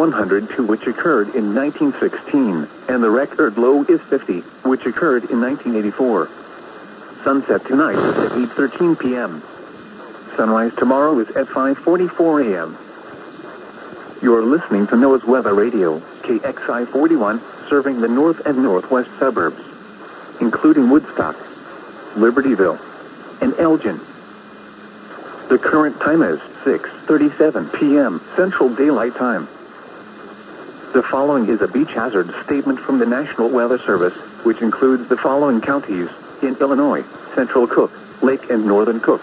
102 which occurred in 1916, and the record low is 50, which occurred in 1984. Sunset tonight is at 8.13 p.m. Sunrise tomorrow is at 5.44 a.m. You're listening to NOAA's Weather Radio, KXI 41, serving the north and northwest suburbs, including Woodstock, Libertyville, and Elgin. The current time is 6.37 p.m. Central Daylight Time. The following is a beach hazard statement from the National Weather Service, which includes the following counties in Illinois, Central Cook, Lake and Northern Cook.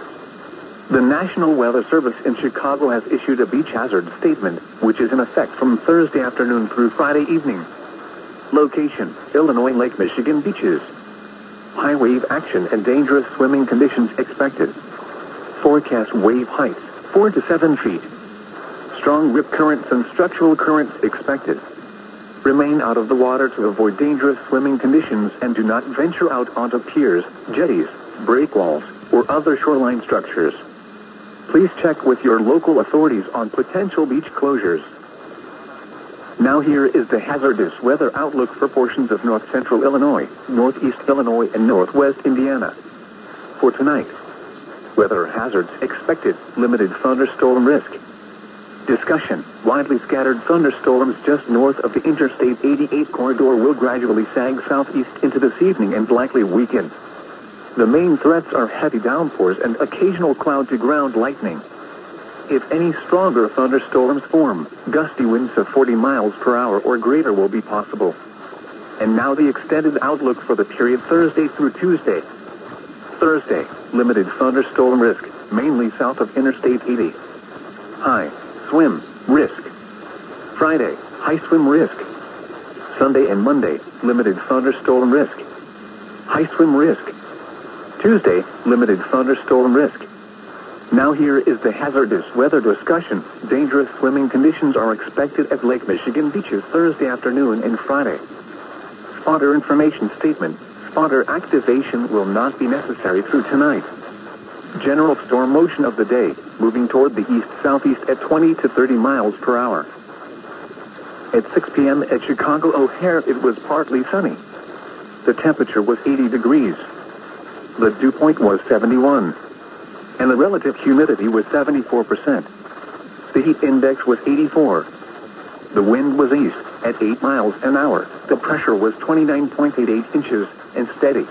The National Weather Service in Chicago has issued a beach hazard statement, which is in effect from Thursday afternoon through Friday evening. Location, Illinois Lake Michigan beaches. High wave action and dangerous swimming conditions expected. Forecast wave heights, 4 to 7 feet. Strong rip currents and structural currents expected. Remain out of the water to avoid dangerous swimming conditions and do not venture out onto piers, jetties, breakwalls, or other shoreline structures. Please check with your local authorities on potential beach closures. Now here is the hazardous weather outlook for portions of north central Illinois, northeast Illinois, and northwest Indiana. For tonight, weather hazards expected, limited thunderstorm risk. Discussion. Widely scattered thunderstorms just north of the Interstate 88 corridor will gradually sag southeast into this evening and likely weaken. The main threats are heavy downpours and occasional cloud-to-ground lightning. If any stronger thunderstorms form, gusty winds of 40 miles per hour or greater will be possible. And now the extended outlook for the period Thursday through Tuesday. Thursday, limited thunderstorm risk, mainly south of Interstate 80. High, swim, risk. Friday, high swim risk. Sunday and Monday, limited thunderstorm risk. High swim risk. Tuesday, limited thunderstorm risk. Now here is the hazardous weather discussion. Dangerous swimming conditions are expected at Lake Michigan beaches Thursday afternoon and Friday. Spotter information statement. Spotter activation will not be necessary through tonight. General storm motion of the day, moving toward the east-southeast at 20 to 30 miles per hour. At 6 p.m. at Chicago O'Hare, it was partly sunny. The temperature was 80 degrees. The dew point was 71. And the relative humidity was 74%. The heat index was 84. The wind was east at 8 miles an hour. The pressure was 29.88 inches and steady.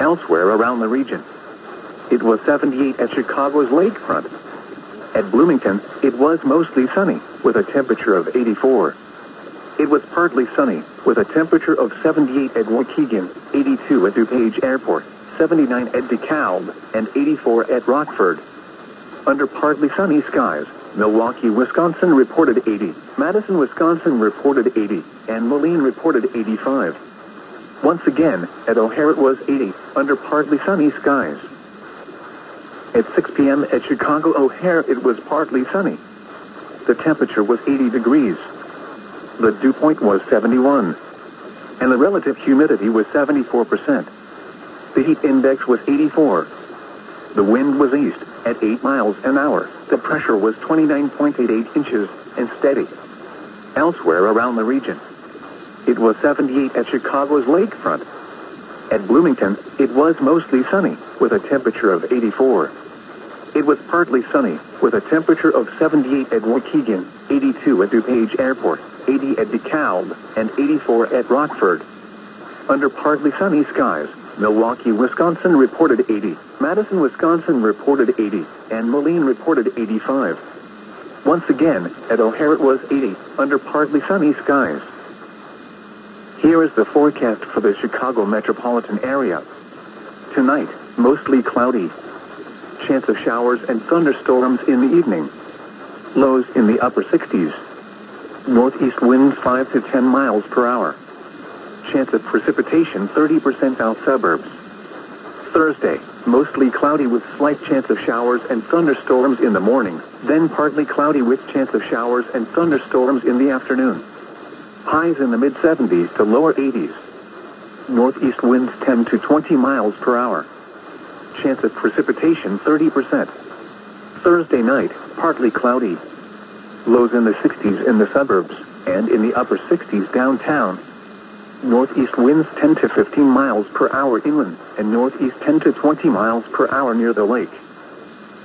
Elsewhere around the region, it was 78 at Chicago's lakefront. At Bloomington, it was mostly sunny with a temperature of 84. It was partly sunny with a temperature of 78 at Waukegan, 82 at DuPage Airport, 79 at DeKalb, and 84 at Rockford. Under partly sunny skies, Milwaukee, Wisconsin reported 80, Madison, Wisconsin reported 80, and Moline reported 85. Once again, at O'Hare it was 80, under partly sunny skies. At 6 p.m. at Chicago O'Hare, it was partly sunny. The temperature was 80 degrees. The dew point was 71. And the relative humidity was 74%. The heat index was 84. The wind was east at 8 miles an hour. The pressure was 29.88 inches and steady. Elsewhere around the region, it was 78 at Chicago's lakefront. At Bloomington, it was mostly sunny with a temperature of 84. It was partly sunny with a temperature of 78 at Waukegan, 82 at DuPage Airport, 80 at DeKalb, and 84 at Rockford. Under partly sunny skies, Milwaukee, Wisconsin reported 80. Madison, Wisconsin reported 80. And Moline reported 85. Once again, at O'Hare it was 80, under partly sunny skies. Here is the forecast for the Chicago metropolitan area. Tonight, mostly cloudy. Chance of showers and thunderstorms in the evening. Lows in the upper 60s. Northeast winds 5 to 10 miles per hour. Chance of precipitation 30% out suburbs. Thursday, mostly cloudy with slight chance of showers and thunderstorms in the morning, then partly cloudy with chance of showers and thunderstorms in the afternoon. Highs in the mid 70s to lower 80s. Northeast winds 10 to 20 miles per hour. Chance of precipitation 30%. Thursday night, partly cloudy. Lows in the 60s in the suburbs and in the upper 60s downtown. Northeast winds 10 to 15 miles per hour inland and northeast 10 to 20 miles per hour near the lake.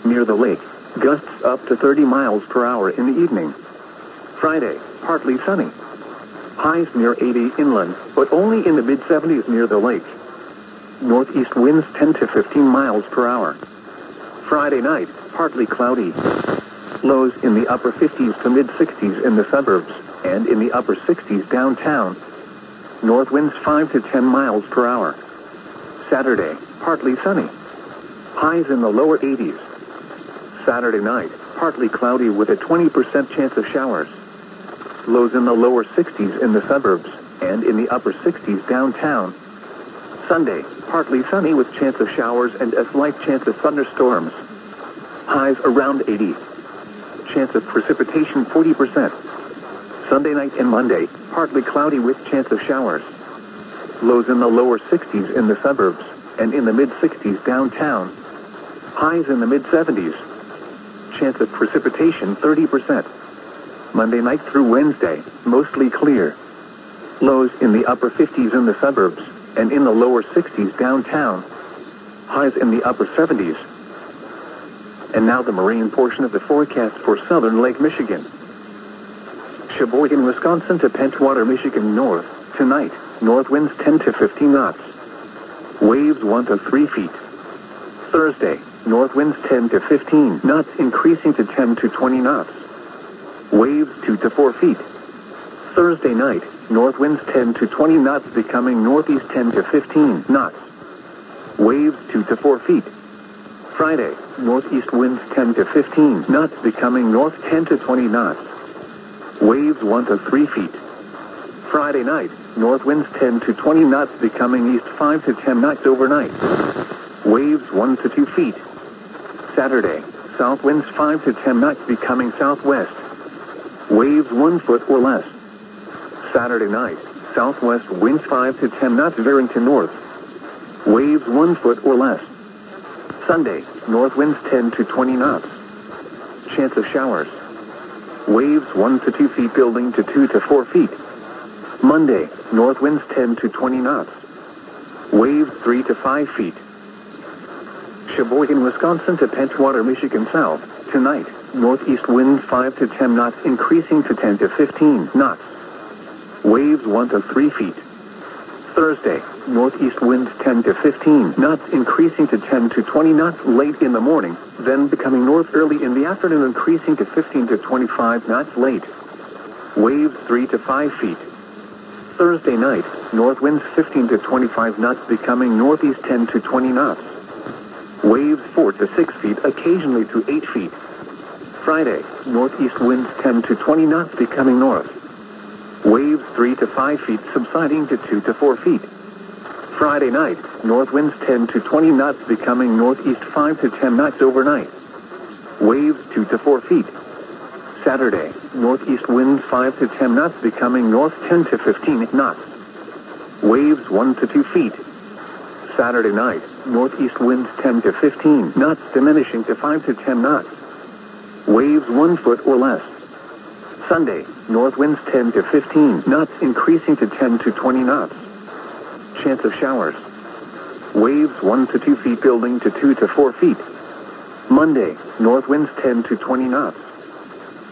Near the lake, gusts up to 30 miles per hour in the evening. Friday, partly sunny. Highs near 80 inland, but only in the mid-70s near the lake. Northeast winds 10 to 15 miles per hour. Friday night, partly cloudy. Lows in the upper 50s to mid-60s in the suburbs and in the upper 60s downtown. North winds 5 to 10 miles per hour. Saturday, partly sunny. Highs in the lower 80s. Saturday night, partly cloudy with a 20% chance of showers. Lows in the lower 60s in the suburbs and in the upper 60s downtown. Sunday, partly sunny with chance of showers and a slight chance of thunderstorms. Highs around 80. Chance of precipitation 40%. Sunday night and Monday, partly cloudy with chance of showers. Lows in the lower 60s in the suburbs and in the mid-60s downtown. Highs in the mid-70s. Chance of precipitation 30%. Monday night through Wednesday, mostly clear. Lows in the upper 50s in the suburbs and in the lower 60s downtown. Highs in the upper 70s. And now the marine portion of the forecast for southern Lake Michigan. Sheboygan, Wisconsin to Pentwater, Michigan north. Tonight, north winds 10 to 15 knots. Waves 1 to 3 feet. Thursday, north winds 10 to 15 knots increasing to 10 to 20 knots. Waves 2 to 4 feet. Thursday night, north winds 10 to 20 knots becoming northeast 10 to 15 knots. Waves 2 to 4 feet. Friday, northeast winds 10 to 15 knots becoming north 10 to 20 knots. Waves 1 to 3 feet. Friday night, north winds 10 to 20 knots becoming east 5 to 10 knots overnight. Waves 1 to 2 feet. Saturday, south winds 5 to 10 knots becoming southwest. Waves 1 foot or less. Saturday night, southwest winds 5 to 10 knots veering to north. Waves 1 foot or less. Sunday, north winds 10 to 20 knots. Chance of showers. Waves 1 to 2 feet building to 2 to 4 feet. Monday, north winds 10 to 20 knots. Waves 3 to 5 feet. Sheboygan, Wisconsin to Pentwater, Michigan south. Tonight, northeast wind 5 to 10 knots increasing to 10 to 15 knots. Waves 1 to 3 feet. Thursday, northeast wind 10 to 15 knots increasing to 10 to 20 knots late in the morning, then becoming north early in the afternoon increasing to 15 to 25 knots late. Waves 3 to 5 feet. Thursday night, north winds 15 to 25 knots becoming northeast 10 to 20 knots. Waves 4 to 6 feet, occasionally to 8 feet. Friday, northeast winds 10 to 20 knots becoming north. Waves 3 to 5 feet subsiding to 2 to 4 feet. Friday night, north winds 10 to 20 knots becoming northeast 5 to 10 knots overnight. Waves 2 to 4 feet. Saturday, northeast winds 5 to 10 knots becoming north 10 to 15 knots. Waves 1 to 2 feet. Saturday night, northeast winds 10 to 15 knots diminishing to 5 to 10 knots. Waves 1 foot or less. Sunday, north winds 10 to 15 knots increasing to 10 to 20 knots. Chance of showers. Waves 1 to 2 feet building to 2 to 4 feet. Monday, north winds 10 to 20 knots.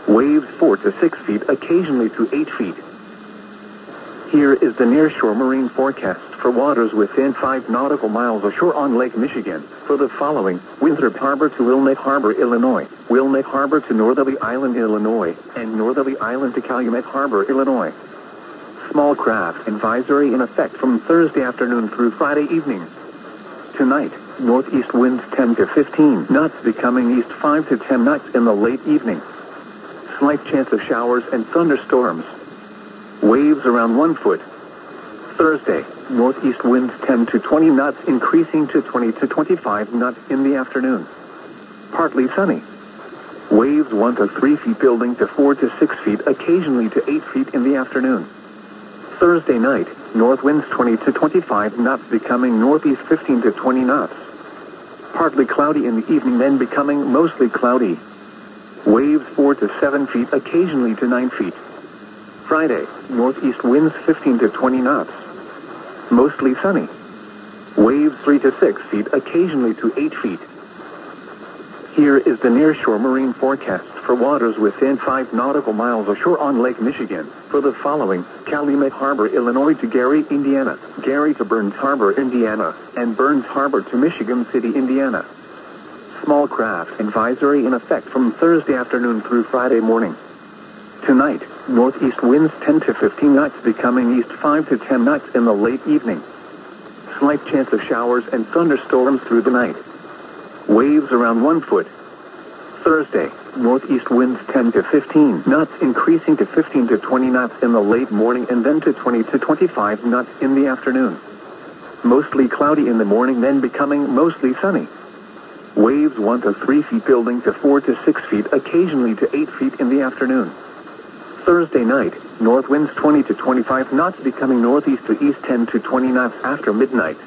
Waves 4 to 6 feet, occasionally to 8 feet. Here is the nearshore marine forecast for waters within 5 nautical miles ashore on Lake Michigan for the following Winthrop Harbor to Wilmette Harbor, Illinois, Wilmette Harbor to Northerly Island, Illinois, and Northerly Island to Calumet Harbor, Illinois. Small craft advisory in effect from Thursday afternoon through Friday evening. Tonight, northeast winds 10 to 15 knots becoming east 5 to 10 knots in the late evening. Slight chance of showers and thunderstorms. Waves around one foot. Thursday, northeast winds 10 to 20 knots increasing to 20 to 25 knots in the afternoon. Partly sunny. Waves 1 to 3 feet building to 4 to 6 feet, occasionally to 8 feet in the afternoon. Thursday night, north winds 20 to 25 knots becoming northeast 15 to 20 knots. Partly cloudy in the evening, then becoming mostly cloudy. Waves 4 to 7 feet, occasionally to 9 feet. Friday, northeast winds 15 to 20 knots. Mostly sunny. Waves 3 to 6 feet, occasionally to 8 feet. Here is the nearshore marine forecast for waters within 5 nautical miles ashore on Lake Michigan for the following Calumet Harbor, Illinois to Gary, Indiana, Gary to Burns Harbor, Indiana, and Burns Harbor to Michigan City, Indiana. Small craft advisory in effect from Thursday afternoon through Friday morning. Tonight, northeast winds 10 to 15 knots becoming east 5 to 10 knots in the late evening. Slight chance of showers and thunderstorms through the night. Waves around 1 foot. Thursday, northeast winds 10 to 15 knots increasing to 15 to 20 knots in the late morning and then to 20 to 25 knots in the afternoon. Mostly cloudy in the morning then becoming mostly sunny. Waves 1 to 3 feet building to 4 to 6 feet occasionally to 8 feet in the afternoon. Thursday night, north winds 20 to 25 knots becoming northeast to east 10 to 20 knots after midnight.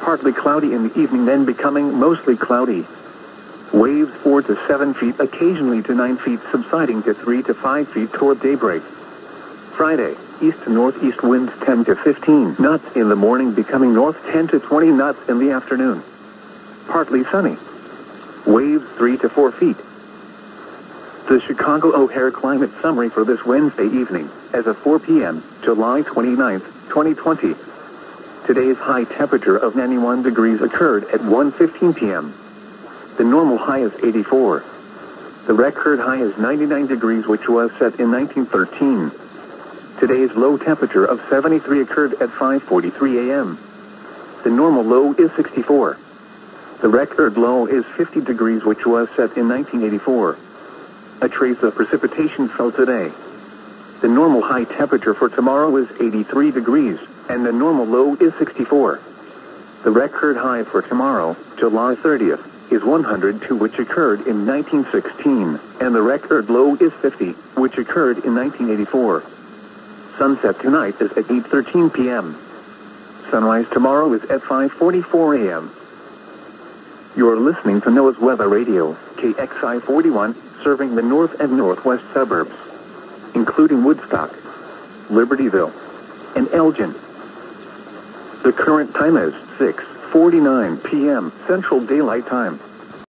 Partly cloudy in the evening then becoming mostly cloudy. Waves 4 to 7 feet occasionally to 9 feet subsiding to 3 to 5 feet toward daybreak. Friday, east to northeast winds 10 to 15 knots in the morning becoming north 10 to 20 knots in the afternoon. Partly sunny. Waves 3 to 4 feet. The Chicago O'Hare climate summary for this Wednesday evening, as of 4 p.m., July 29, 2020. Today's high temperature of 91 degrees occurred at 1.15 p.m. The normal high is 84. The record high is 99 degrees, which was set in 1913. Today's low temperature of 73 occurred at 5.43 a.m. The normal low is 64. The record low is 50 degrees, which was set in 1984. A trace of precipitation fell today. The normal high temperature for tomorrow is 83 degrees, and the normal low is 64. The record high for tomorrow, July 30th, is 102, which occurred in 1916, and the record low is 50, which occurred in 1984. Sunset tonight is at 8.13 p.m. Sunrise tomorrow is at 5.44 a.m. You're listening to NOAA's Weather Radio, KXI 41, serving the north and northwest suburbs, including Woodstock, Libertyville, and Elgin. The current time is 6:49 p.m. Central Daylight Time.